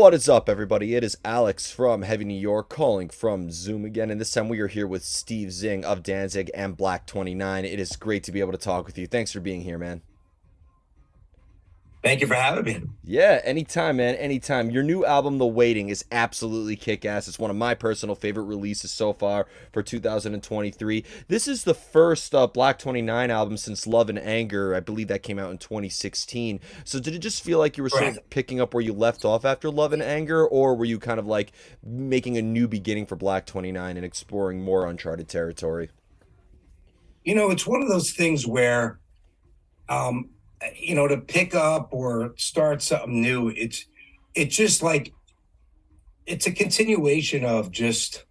What is up, everybody? It is Alex from Heavy New York calling from Zoom again, and this time we are here with Steve Zing of Danzig and Blak29. It is great to be able to talk with you. Thanks for being here, man. Thank you for having me. Yeah, anytime, man. Anytime. Your new album, The Waiting, is absolutely kick ass. It's one of my personal favorite releases so far for 2023. This is the first uh, Blak29 album since Love and Anger. I believe that came out in 2016. So did it just feel like you were sort of picking up where you left off after Love and Anger, or were you kind of like making a new beginning for Blak29 and exploring more uncharted territory? You know, it's one of those things where, um, you know, to pick up or start something new, it's it's just like it's a continuation of just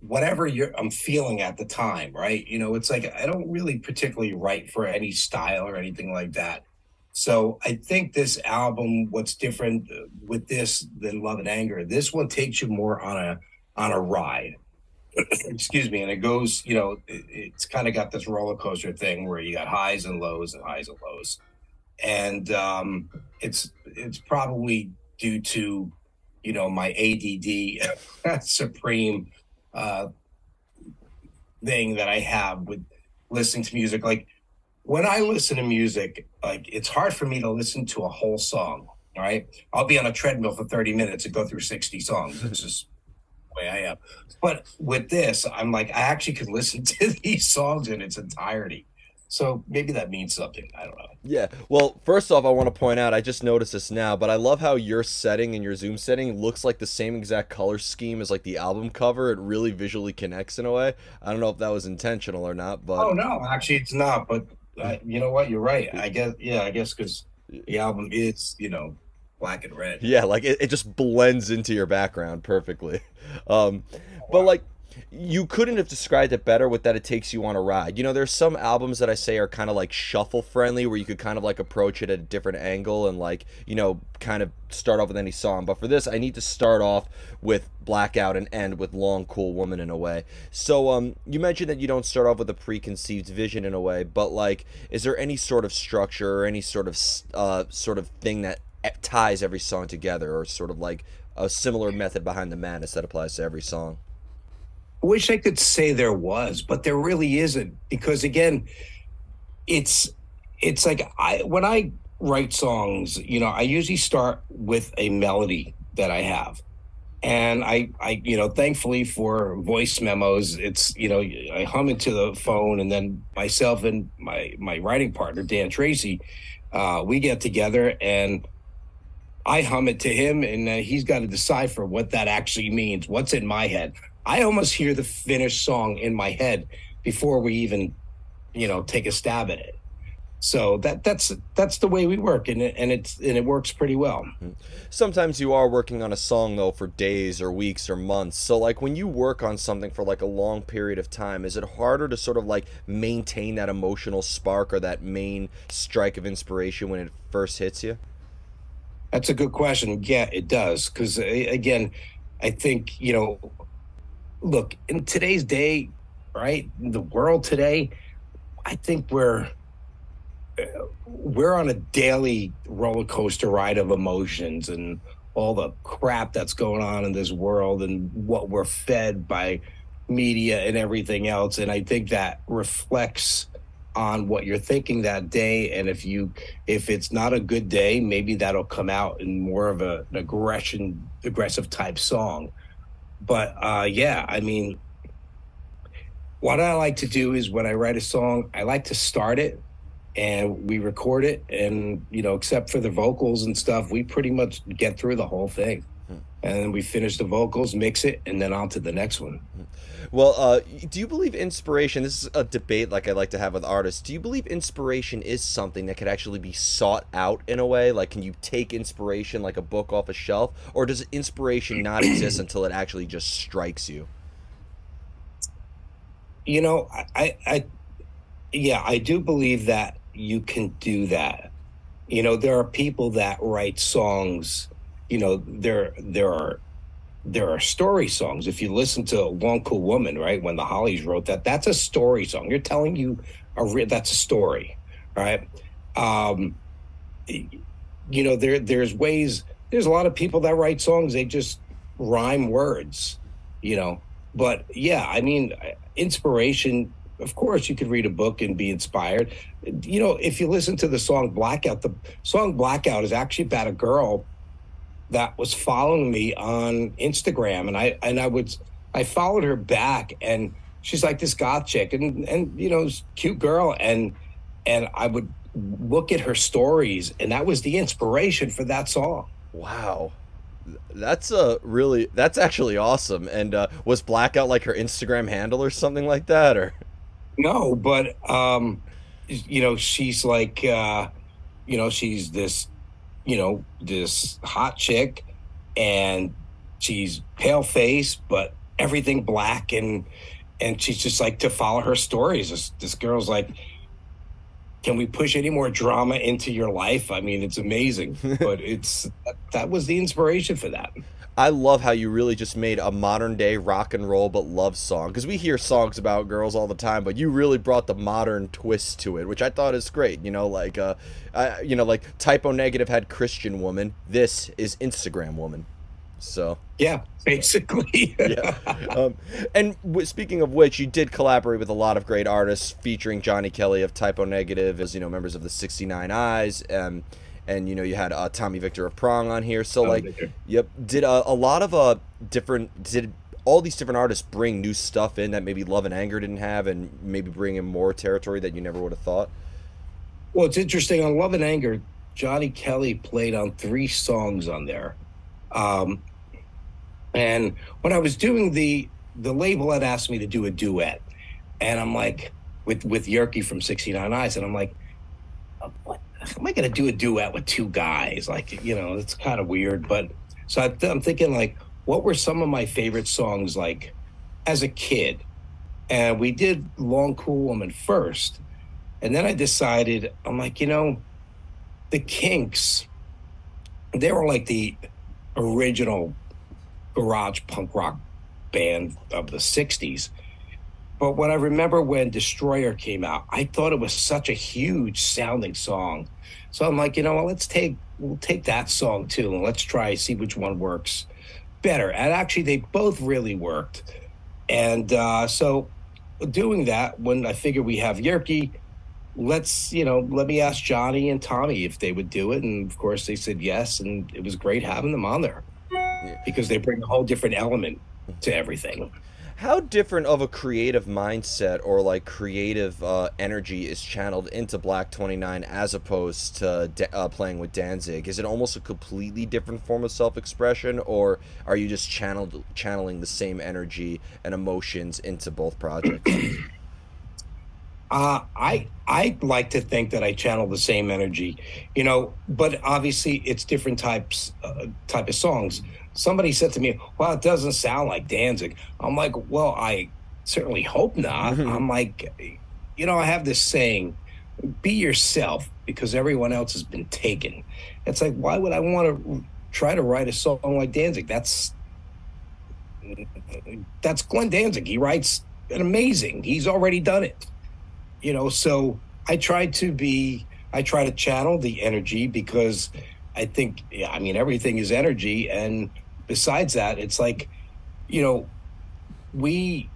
whatever you're I'm feeling at the time, right? You know, it's like I don't really particularly write for any style or anything like that. So I think this album, what's different uh, with this than Love and Anger, this one takes you more on a on a ride excuse me, and it goes, you know, it, it's kind of got this roller coaster thing where you got highs and lows and highs and lows, and um, it's it's probably due to, you know, my ADD supreme uh, thing that I have with listening to music. Like when I listen to music, like it's hard for me to listen to a whole song. All right, I'll be on a treadmill for thirty minutes and go through sixty songs. It's just way I am. But with this, I'm like, I actually could listen to these songs in its entirety. So maybe that means something. I don't know. Yeah. Well, first off, I want to point out, I just noticed this now, but I love how your setting and your Zoom setting looks like the same exact color scheme as like the album cover. It really visually connects in a way. I don't know if that was intentional or not, but. Oh, no, actually, it's not. But uh, you know what? You're right. I guess, yeah, I guess because the album is, you know, black and red. Yeah, like it, it just blends into your background perfectly. Um, but like you couldn't have described it better with that it takes you on a ride. You know, there's some albums that I say are kind of like shuffle friendly where you could kind of like approach it at a different angle and like, you know, kind of start off with any song. But for this, I need to start off with Blackout and end with Long Cool Woman in a way. So, um you mentioned that you don't start off with a preconceived vision in a way, but like is there any sort of structure or any sort of uh sort of thing that ties every song together or sort of like a similar method behind the madness that applies to every song. I wish i could say there was but there really isn't because again it's it's like i when i write songs you know i usually start with a melody that i have. And i i you know thankfully for voice memos it's you know i hum into the phone and then myself and my my writing partner dan tracy uh, we get together and I hum it to him, and uh, he's got to decipher what that actually means. What's in my head? I almost hear the finished song in my head before we even, you know, take a stab at it. So that that's that's the way we work, and it, and it's and it works pretty well. Sometimes you are working on a song though for days or weeks or months. So like when you work on something for like a long period of time, is it harder to sort of like maintain that emotional spark or that main strike of inspiration when it first hits you? That's a good question. Yeah, it does. Because uh, again, I think, you know, look, in today's day, right, the world today, I think we're uh, we're on a daily roller coaster ride of emotions and all the crap that's going on in this world and what we're fed by media and everything else and i think that reflects on what you're thinking that day and if you if it's not a good day maybe that'll come out in more of a, an aggression aggressive type song but uh yeah i mean what i like to do is when i write a song i like to start it and we record it and you know except for the vocals and stuff we pretty much get through the whole thing. And then we finish the vocals mix it and then on to the next one. Well, uh, do you believe inspiration? This is a debate like I like to have with artists. Do you believe inspiration is something that could actually be sought out in a way? Like, can you take inspiration like a book off a shelf, or does inspiration not exist until it actually just strikes you? You know, I, I, yeah, I do believe that you can do that. You know, there are people that write songs. You know, there there are there are story songs. If you listen to Long Cool Woman, right, when the Hollies wrote that, that's a story song. You're telling you a re- that's a story, right? Um, you know, there there's ways there's a lot of people that write songs they just rhyme words, you know. But yeah, I mean, inspiration. Of course, you could read a book and be inspired. You know, if you listen to the song Blackout, the song Blackout is actually about a girl that was following me on Instagram, and I and I would I followed her back, and she's like this goth chick, and and you know, cute girl, and and I would look at her stories, and that was the inspiration for that song. Wow. That's a really that's actually awesome. And uh, was blackout like her Instagram handle or something like that, or no? But um, you know, she's like, uh, you know, she's this, you know, this hot chick, and she's pale face, but everything black, and and she's just like to follow her stories. This, this girl's like can we push any more drama into your life? I mean, it's amazing, but it's that, that was the inspiration for that. I love how you really just made a modern day rock and roll but love song because we hear songs about girls all the time, but you really brought the modern twist to it, which I thought is great. You know, like uh, I, you know, like Type O Negative had Christian woman. This is Instagram woman. So yeah, basically. yeah. Um, and w- speaking of which, you did collaborate with a lot of great artists, featuring Johnny Kelly of Type O Negative, as you know, members of the 69 Eyes, and and you know you had uh, Tommy Victor of Prong on here. So like, Victor. yep, did uh, a lot of uh different did all these different artists bring new stuff in that maybe Love and Anger didn't have, and maybe bring in more territory that you never would have thought. Well, it's interesting on Love and Anger. Johnny Kelly played on three songs on there. Um, and when I was doing the the label had asked me to do a duet, and I'm like with with Jyrki from 69 Eyes, and I'm like, what am I going to do a duet with two guys? Like, you know, it's kind of weird. But so I, I'm thinking like, what were some of my favorite songs like as a kid? And we did Long Cool Woman first, and then I decided I'm like, you know, the Kinks, they were like the original garage punk rock band of the 60s. But when I remember when Destroyer came out, I thought it was such a huge sounding song. So I'm like, you know what, let's take we'll take that song too and let's try see which one works better. And actually they both really worked. And uh, so doing that, when I figured we have Jyrki, let's, you know, let me ask Johnny and Tommy if they would do it. And of course they said yes, and it was great having them on there because they bring a whole different element to everything. How different of a creative mindset or like creative uh, energy is channeled into Blak29 as opposed to uh, playing with Danzig? Is it almost a completely different form of self expression, or are you just channeled, channeling the same energy and emotions into both projects? Uh, I I like to think that I channel the same energy, you know, but obviously it's different types uh, type of songs somebody said to me, "Well, it doesn't sound like Danzig." I'm like, "Well, I certainly hope not." Mm-hmm. I'm like, you know, I have this saying, "Be yourself," because everyone else has been taken. It's like, why would I want to try to write a song like Danzig? That's that's Glenn Danzig. He writes an amazing. He's already done it. You know, so I try to be I try to channel the energy because I think I mean everything is energy and besides that, it's like, you know, we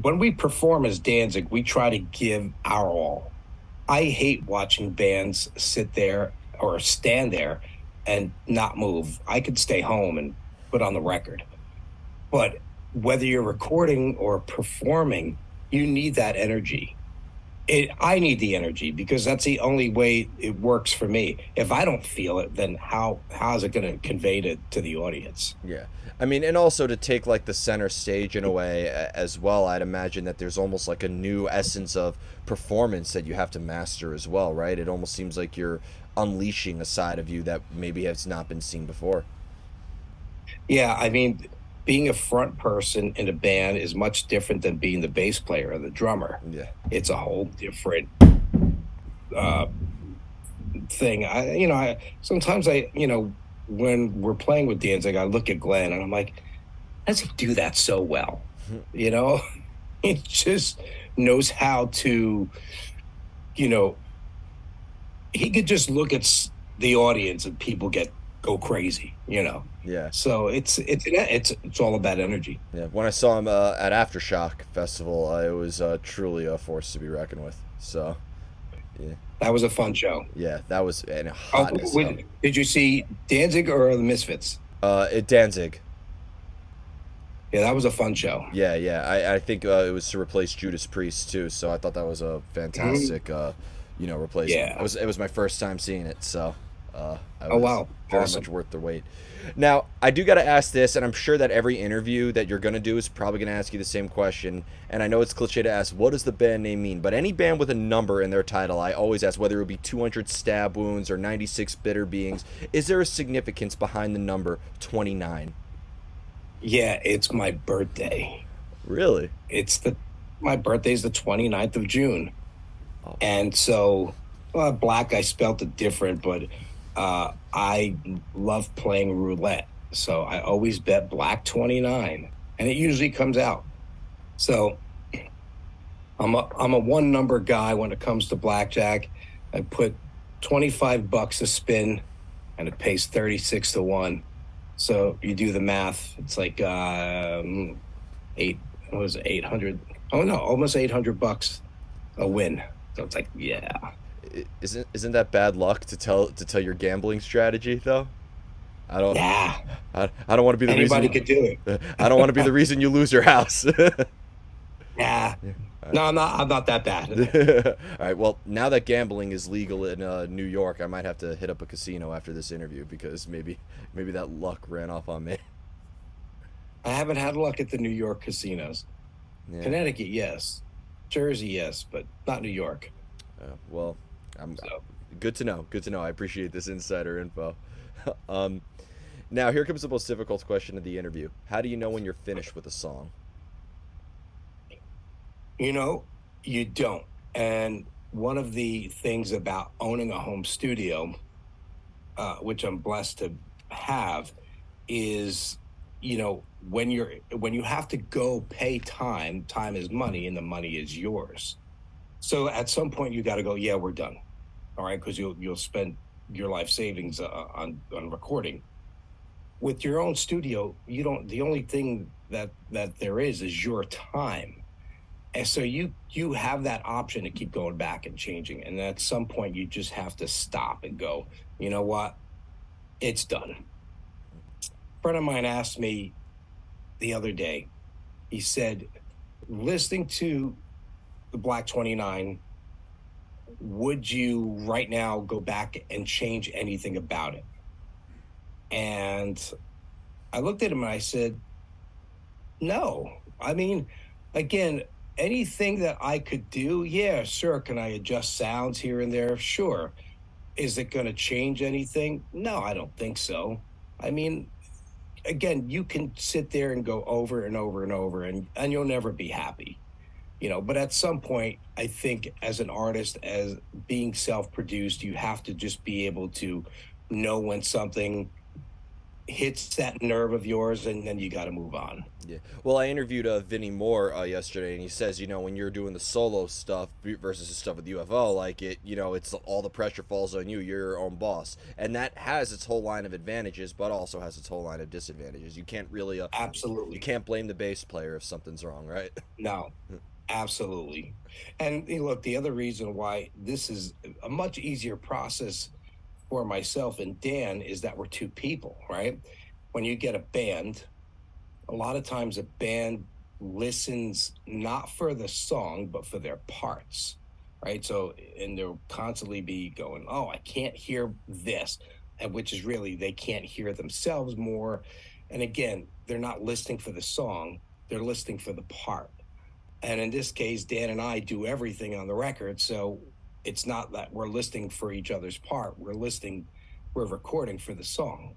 when we perform as Danzig, we try to give our all. I hate watching bands sit there or stand there and not move. I could stay home and put on the record. But whether you're recording or performing, you need that energy it, I need the energy because that's the only way it works for me. If I don't feel it, then how how is it going to convey to to the audience? Yeah, I mean, and also to take like the center stage in a way as well. I'd imagine that there's almost like a new essence of performance that you have to master as well, right? It almost seems like you're unleashing a side of you that maybe has not been seen before. Yeah, I mean, being a front person in a band is much different than being the bass player or the drummer. Yeah, it's a whole different uh, thing. I, you know, I sometimes I, you know, when we're playing with Danzig, I look at Glenn and I'm like, does he do that so well? you know, he just knows how to, you know, he could just look at the audience and people get go crazy, you know. Yeah. So it's it's it's it's all about energy. Yeah. When I saw him uh, at Aftershock Festival, uh, it was uh, truly a force to be reckoned with. So. Yeah. That was a fun show. Yeah, that was and hot. Oh, did you see Danzig or the Misfits? Uh, it, Danzig. Yeah, that was a fun show. Yeah, yeah. I, I think uh, it was to replace Judas Priest too, so I thought that was a fantastic, mm-hmm. uh, you know, replacement. Yeah, it was it was my first time seeing it, so uh, oh wow, very awesome. much worth the wait. Now, I do got to ask this, and I'm sure that every interview that you're going to do is probably going to ask you the same question. And I know it's cliche to ask, what does the band name mean? But any band with a number in their title, I always ask whether it would be 200 stab wounds or 96 bitter beings. Is there a significance behind the number 29? Yeah, it's my birthday. Really? It's the my birthday is the 29th of June. Oh. And so well, black I spelt it different, but uh, I love playing roulette. So I always bet black 29 and it usually comes out. So I'm a, I'm a one number guy when it comes to blackjack. I put 25 bucks a spin and it pays 36 to 1. So you do the math, it's like um, eight, it was 800. Oh no, almost 800 bucks a win. So it's like, yeah isn't isn't that bad luck to tell to tell your gambling strategy though? I don't. Yeah. I, I don't want to be the anybody reason. Anybody could do it. I don't want to be the reason you lose your house. yeah. No, I'm not. I'm not that bad. All right. Well, now that gambling is legal in uh, New York, I might have to hit up a casino after this interview because maybe maybe that luck ran off on me. I haven't had luck at the New York casinos. Yeah. Connecticut, yes. Jersey, yes, but not New York. Uh, well, I'm so. good to know. Good to know. I appreciate this insider info. um, now here comes the most difficult question of the interview. How do you know when you're finished with a song? You know, you don't. And one of the things about owning a home studio, uh, which I'm blessed to have, is you know when you're when you have to go pay time time is money and the money is yours so at some point, you got to go. Yeah, we're done. All right, because you'll you'll spend your life savings uh, on on recording. With your own studio, you don't. The only thing that that there is is your time, and so you you have that option to keep going back and changing. And at some point, you just have to stop and go. You know what? It's done. A friend of mine asked me the other day. He said, listening to the Blak29, would you right now go back and change anything about it? And I looked at him and I said, no. I mean, again, anything that I could do, yeah, sure. Can I adjust sounds here and there? Sure. Is it going to change anything? No, I don't think so. I mean, again, you can sit there and go over and over and over, and, and you'll never be happy you know but at some point i think as an artist as being self-produced you have to just be able to know when something hits that nerve of yours and then you got to move on. Yeah. Well i interviewed uh, vinnie moore uh, yesterday and he says you know when you're doing the solo stuff versus the stuff with ufo like it you know it's all the pressure falls on you you're your own boss. And that has its whole line of advantages but also has its whole line of disadvantages. You can't really uh, absolutely. you can't blame the bass player if something's wrong right? No Absolutely. And look, the other reason why this is a much easier process for myself and Dan is that we're two people, right? When you get a band, a lot of times a band listens not for the song, but for their parts, right? So, and they'll constantly be going, oh, I can't hear this, and which is really they can't hear themselves more. And again, they're not listening for the song, they're listening for the part. And in this case, Dan and I do everything on the record. So it's not that we're listening for each other's part. We're listening, we're recording for the song.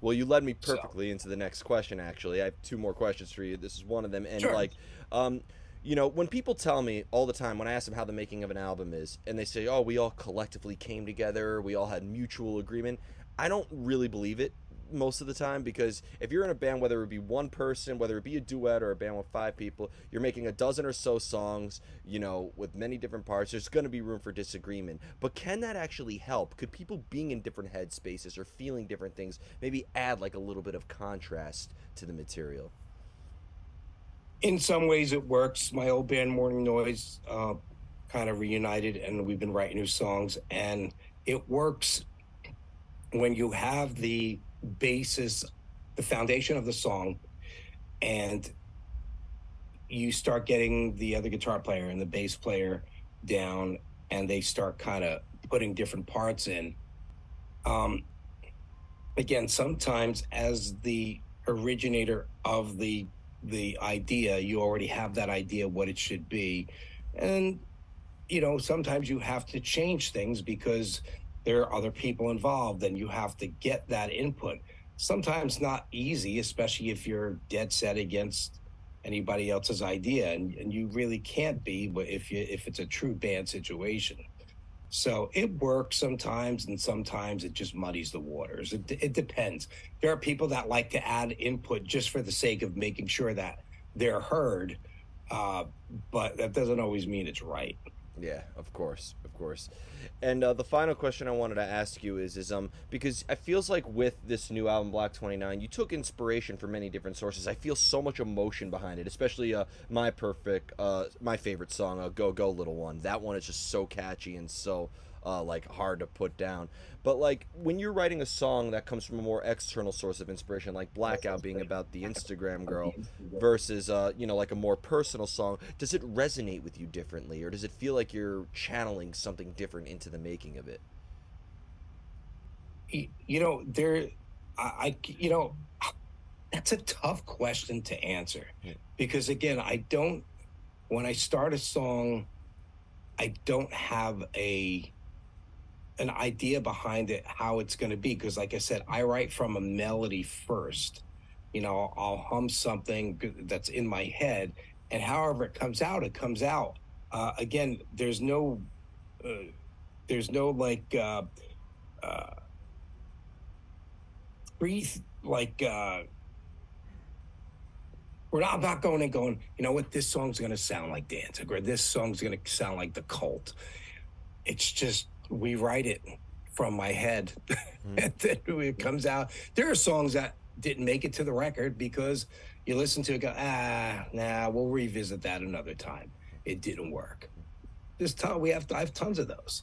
Well, you led me perfectly so. into the next question, actually. I have two more questions for you. This is one of them. And, sure. like, um, you know, when people tell me all the time, when I ask them how the making of an album is, and they say, oh, we all collectively came together, we all had mutual agreement, I don't really believe it most of the time because if you're in a band, whether it be one person, whether it be a duet or a band with five people, you're making a dozen or so songs, you know, with many different parts. There's going to be room for disagreement. But can that actually help? Could people being in different headspaces or feeling different things maybe add like a little bit of contrast to the material? In some ways, it works. My old band, Mourning Noise, uh, kind of reunited, and we've been writing new songs, and it works when you have the basis, the foundation of the song, and you start getting the other guitar player and the bass player down, and they start kind of putting different parts in. Um, again, sometimes as the originator of the the idea, you already have that idea what it should be, and you know sometimes you have to change things because there are other people involved and you have to get that input. Sometimes not easy especially if you're dead set against anybody else's idea and, and you really can't be if you if it's a true band situation. So it works sometimes and sometimes it just muddies the waters. It, it depends. There are people that like to add input just for the sake of making sure that they're heard uh, but that doesn't always mean it's right yeah, of course, of course. And uh, the final question I wanted to ask you is, is um, because it feels like with this new album, Blak Twenty Nine, you took inspiration from many different sources. I feel so much emotion behind it, especially uh, my perfect, uh, my favorite song, uh, "Go Go Little One." That one is just so catchy and so uh, like hard to put down. But like when you're writing a song that comes from a more external source of inspiration, like Blackout being about the Instagram girl, versus uh, you know like a more personal song, does it resonate with you differently, or does it feel like you're channeling something different into the making of it? You know, there, I, I you know, that's a tough question to answer because again, I don't. When I start a song, I don't have a an idea behind it, how it's going to be. Because, like I said, I write from a melody first. You know, I'll hum something that's in my head, and however it comes out, it comes out. Uh, again, there's no, uh, there's no like, uh, uh, breathe like. Uh, we're not about going and going, you know what, this song's going to sound like Danzig or this song's going to sound like the cult. It's just we write it from my head. Mm. and then it comes out there are songs that didn't make it to the record because you listen to it go ah nah we'll revisit that another time. It didn't work. This time we have i have tons of those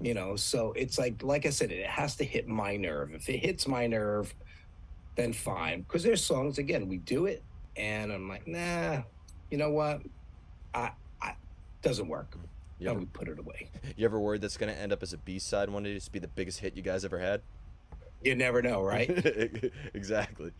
you know? So it's like like i said it has to hit my nerve. If it hits my nerve then fine. Because there's songs again we do it and i'm like nah you know what? I i doesn't work you ever, we put it away. You ever worried that's going to end up as a B side one day, just be the biggest hit you guys ever had? You never know, right? exactly.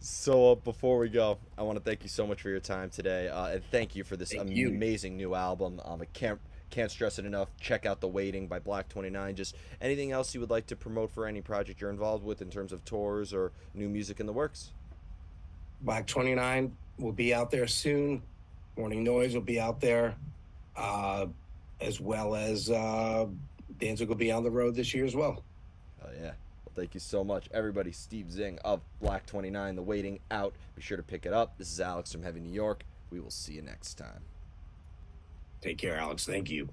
So uh, before we go, I want to thank you so much for your time today, uh, and thank you for this thank amazing new album. Um, I can't can't stress it enough. Check out the Waiting by Blak Twenty Nine. Just anything else you would like to promote for any project you're involved with in terms of tours or new music in the works. Blak Twenty Nine will be out there soon. Mourning Noise will be out there. Uh, as well as uh, Danzig will be on the road this year as well. Oh yeah. Well, thank you so much, everybody. Steve Zing of Blak29, The Waiting Out. Be sure to pick it up. This is Alex from Heavy New York. We will see you next time. Take care, Alex. Thank you.